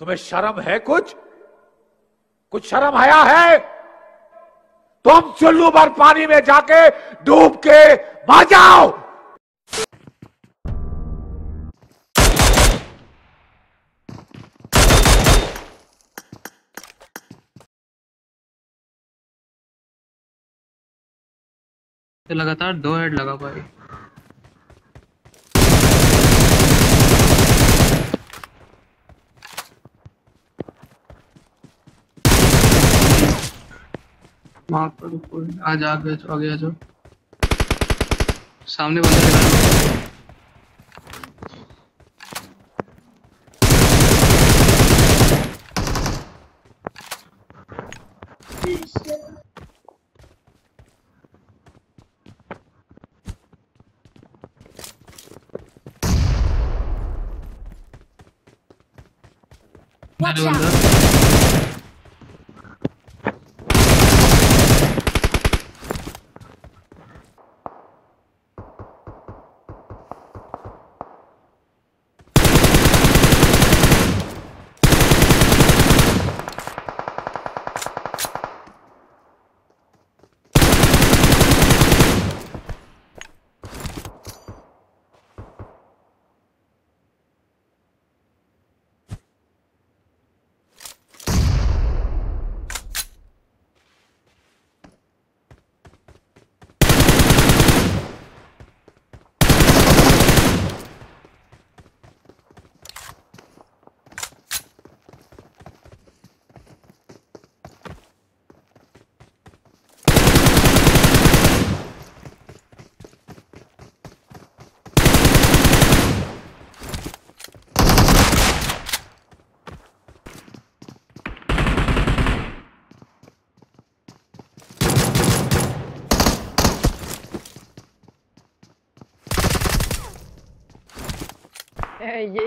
तुम्हें शर्म है कुछ? कुछ शर्म आया है? तुम चुल्लू भर पानी में जाके डूब के मर जाओ। लगातार दो हेड लगा भाई वहाँ पर आज आ गए आ गया जो सामने बंदे Watch out! ये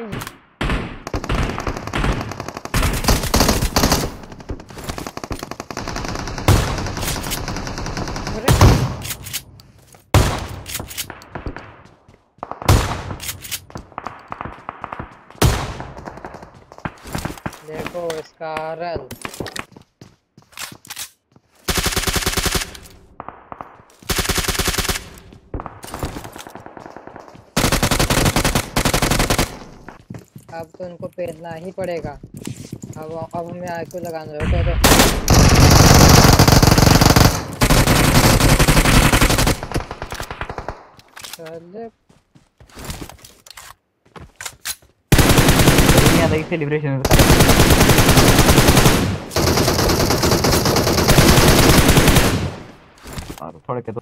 देखो इसका रल अब तो इनको पेलना ही पड़ेगा। अब अब हमें आग को लगाना रुको तो चल। नहीं आता इसे लिबरेशन और थोड़े के तो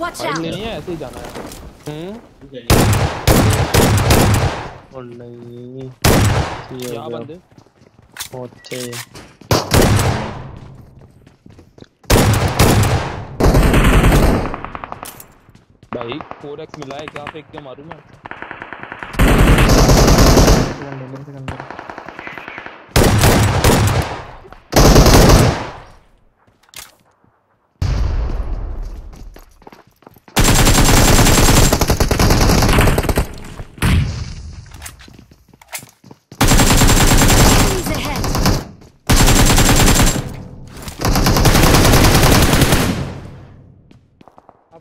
Watch for out! नहीं है ऐसे ही जाना है हम्म और नहीं क्या बंदे ओके भाई 4x मिला है क्या फेंक के मारूं मैं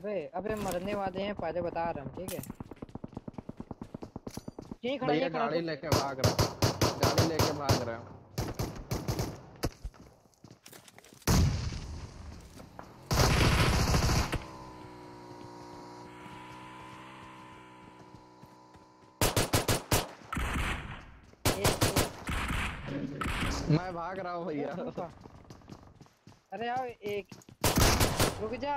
अबे अबे मरने वाले हैं पहले बता रहा हूँ ठीक है? यहीं खड़ा भैया गाड़ी लेके भाग रहा है गाड़ी लेके भाग रहा है। मैं भाग रहा हूँ भैया। अरे यार एक रुक जा।